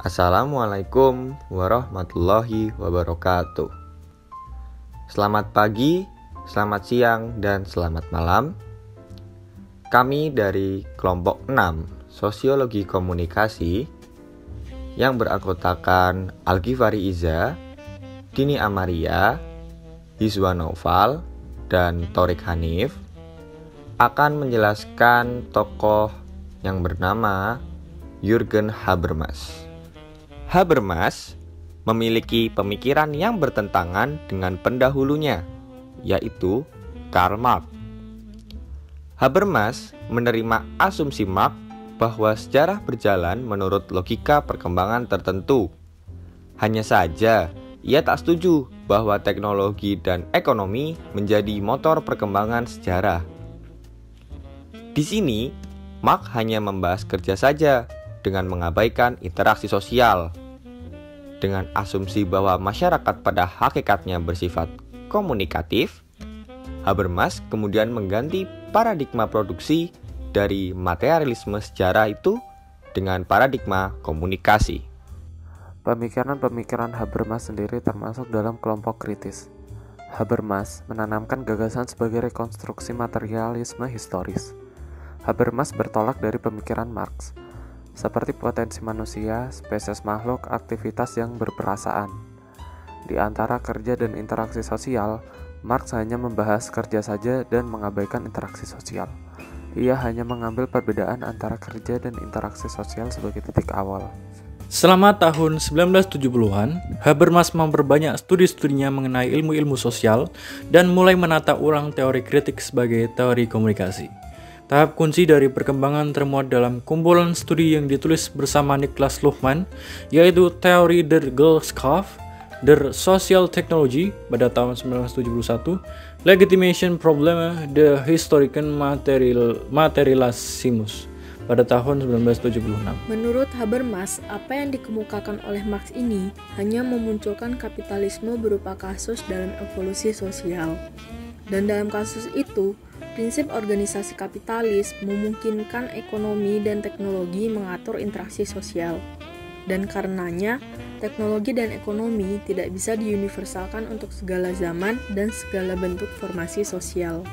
Assalamualaikum warahmatullahi wabarakatuh. Selamat pagi, selamat siang, dan selamat malam. Kami dari kelompok 6 Sosiologi Komunikasi yang beranggotakan Algifari Iza, Dini Amaria, Hizwa Noval, dan Torik Hanif akan menjelaskan tokoh yang bernama Jürgen Habermas. Habermas memiliki pemikiran yang bertentangan dengan pendahulunya, yaitu Karl Marx. Habermas menerima asumsi Marx bahwa sejarah berjalan menurut logika perkembangan tertentu. Hanya saja, ia tak setuju bahwa teknologi dan ekonomi menjadi motor perkembangan sejarah. Di sini, Marx hanya membahas kerja saja dengan mengabaikan interaksi sosial dengan asumsi bahwa masyarakat pada hakikatnya bersifat komunikatif, Habermas kemudian mengganti paradigma produksi dari materialisme sejarah itu dengan paradigma komunikasi. Pemikiran-pemikiran Habermas sendiri termasuk dalam kelompok kritis. Habermas menanamkan gagasan sebagai rekonstruksi materialisme historis. Habermas bertolak dari pemikiran Marx, seperti potensi manusia, spesies makhluk, aktivitas yang berperasaan. Di antara kerja dan interaksi sosial, Marx hanya membahas kerja saja dan mengabaikan interaksi sosial. Ia hanya mengambil perbedaan antara kerja dan interaksi sosial sebagai titik awal. Selama tahun 1970-an, Habermas memperbanyak studi-studinya mengenai ilmu-ilmu sosial dan mulai menata ulang teori kritik sebagai teori komunikasi. Tahap kunci dari perkembangan termuat dalam kumpulan studi yang ditulis bersama Niklas Luhmann, yaitu teori der Gesellschaft, der Social Technology pada tahun 1971, Legitimation Problem de Historischen Material, Materialismus pada tahun 1976. Menurut Habermas, apa yang dikemukakan oleh Marx ini hanya memunculkan kapitalisme berupa kasus dalam evolusi sosial. Dan dalam kasus itu, Prinsip organisasi kapitalis memungkinkan ekonomi dan teknologi mengatur interaksi sosial, dan karenanya teknologi dan ekonomi tidak bisa diuniversalkan untuk segala zaman dan segala bentuk formasi sosial.